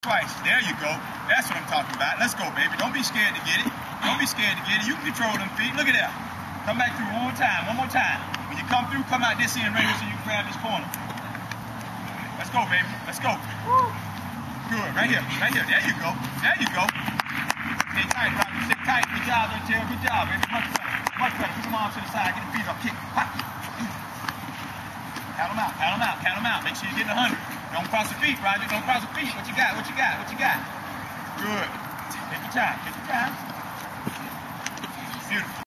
Twice. There you go. That's what I'm talking about. Let's go, baby. Don't be scared to get it. Don't be scared to get it. You can control them feet. Look at that. Come back through one more time. One more time. When you come through, come out this end right here so you can grab this corner. Let's go, baby. Let's go. Good. Right here. Right here. There you go. There you go. Stay tight, Rocky. Stay tight. Good job, Until. Good job, baby. Much better. Much better. Put your arms to the side. Get the feet up. Kick. Count them out. Count them out. Count them out. Make sure you get a 100. Don't cross the feet, Roger. Don't cross the feet. What you got? What you got? What you got? Good. Take your time. Take your time. Beautiful.